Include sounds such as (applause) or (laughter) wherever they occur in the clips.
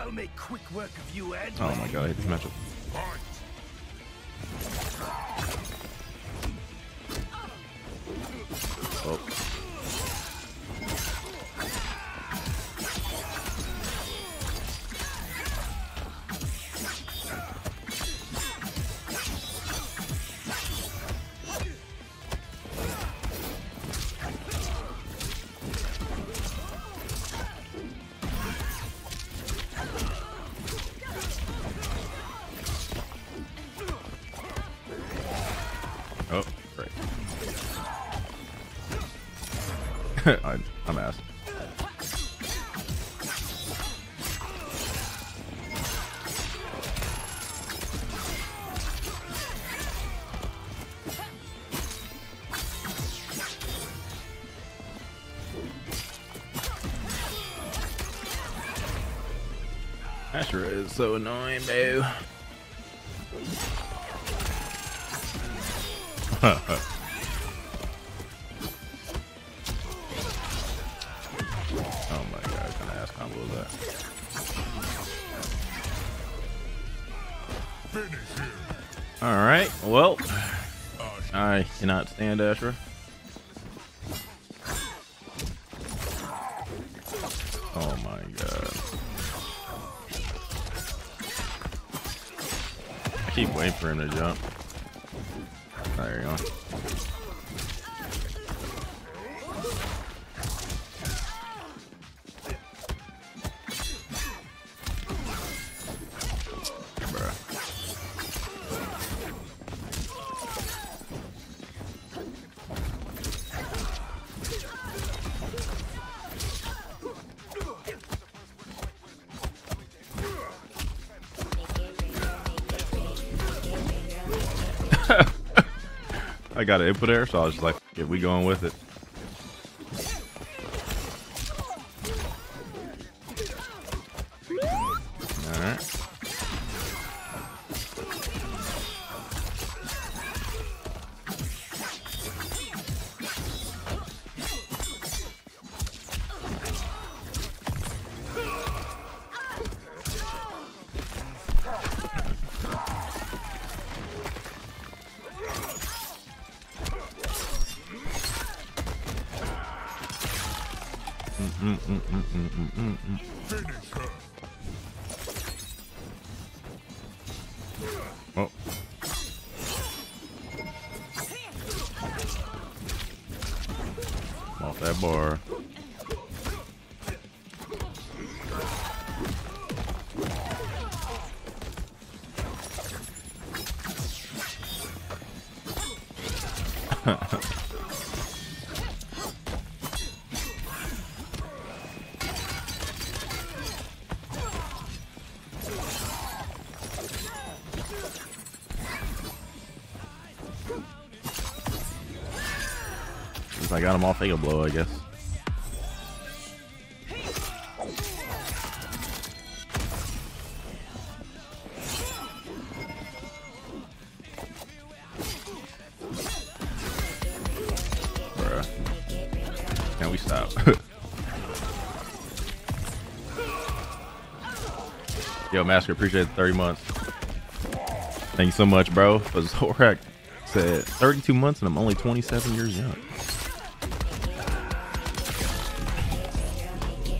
I'll make quick work of you, Ed. Oh my god, I hate this matchup. Oh. Ashrah is so annoying, boo. (laughs) Oh my god, what kind of ass combo is that? Alright, well, I cannot stand Ashrah. I keep waiting for him to jump. There you go. I got an input error, so I was just like, yeah, we going with it. Mm, mm. Off that bar. Since (laughs) got him off Ego Blow, I guess. Can we stop? (laughs) Yo, Masker, appreciate the 30 months. Thank you so much, bro. For Zorak (laughs) said 32 months and I'm only 27 years young.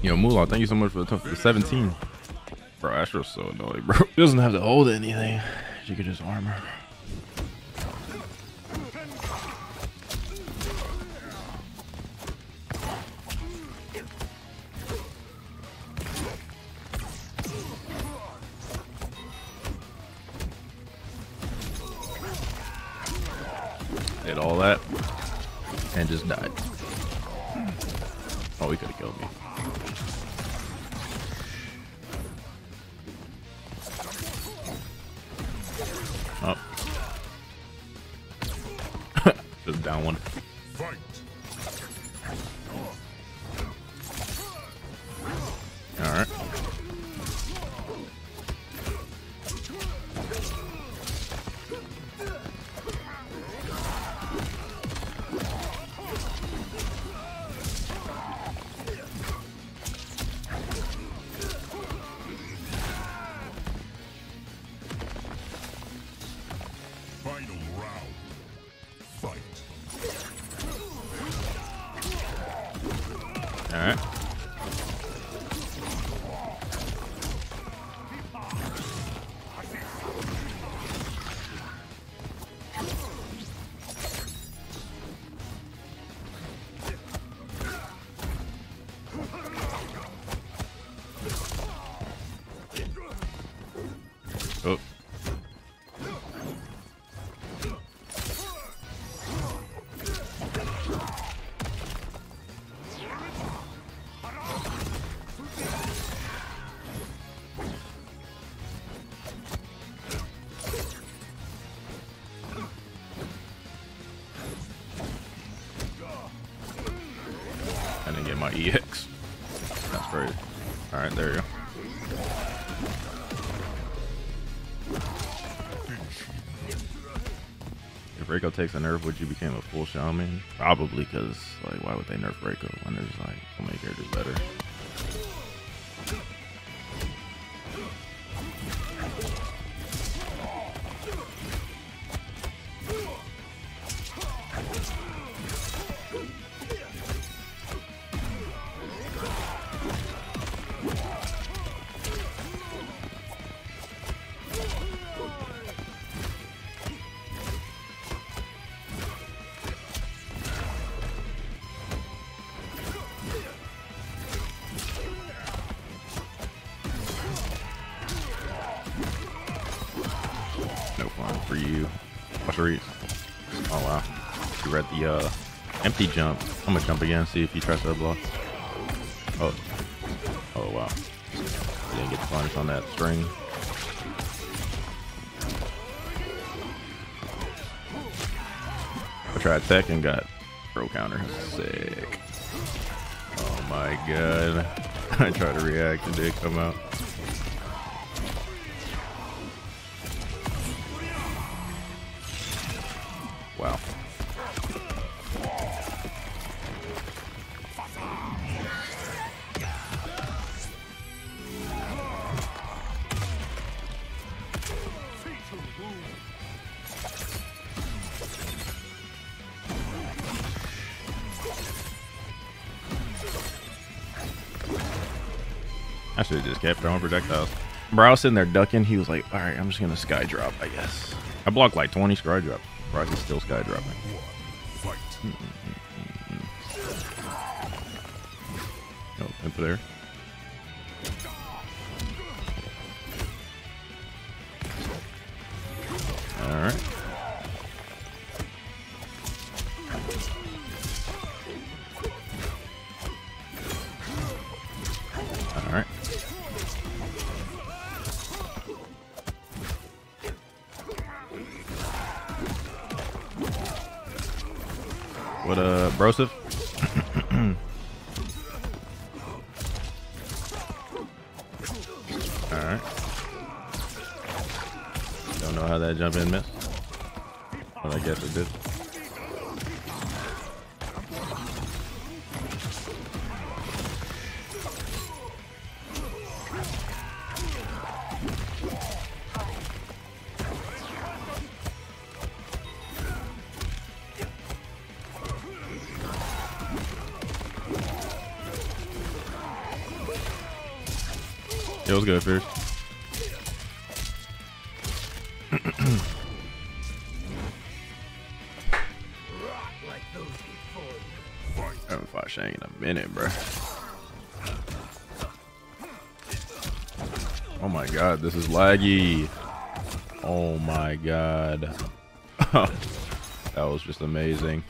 Yo, Moolah, thank you so much for the, for the 17. Bro, Astro's so annoying, bro. He doesn't have to hold anything. She could just armor. Did all that and just died. Oh, he could have killed me. Oh. (laughs) just down one. Reiko takes a nerf, would you become a full shaman? Probably, because like, why would they nerf Reiko when there's like so many characters better? Read. Oh wow. You read the uh empty jump. I'm gonna jump again, see if he tries to block. Oh. Oh wow. He didn't get the on that string. I tried tech and got pro counter. Sick. Oh my god. (laughs) I tried to react and did come out. I should have just kept throwing projectiles. Bro, sitting there ducking. He was like, all right, I'm just going to sky drop, I guess. I blocked like 20 sky drop. Bro, he's still sky dropping. No, mm-hmm. mm-hmm. oh, up there. What uh, All right. Don't know how that jump in missed, but I guess it did. It was good, you. I haven't fought Shang in a minute, bro. Oh my god, this is laggy. Oh my god. (laughs) that was just amazing.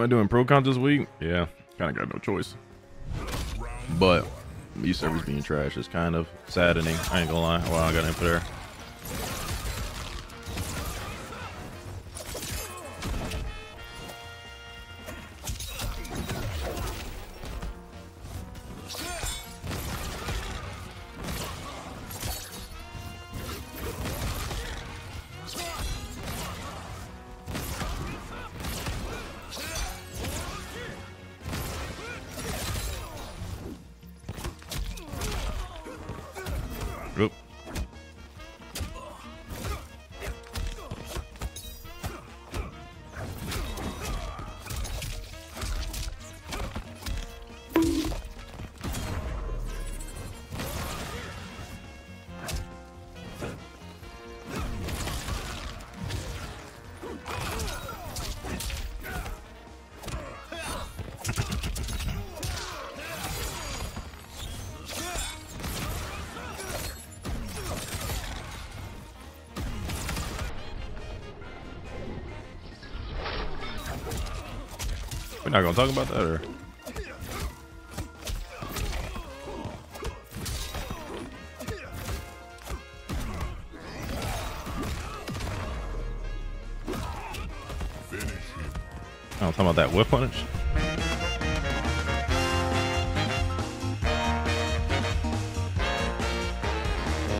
Am I doing pro comp this week? Yeah, kind of got no choice. But these servers being trash is kind of saddening. I ain't gonna lie. Wow, I got input there. We're not gonna talk about that, or Finish him. Oh, I don't talk about that whip punch.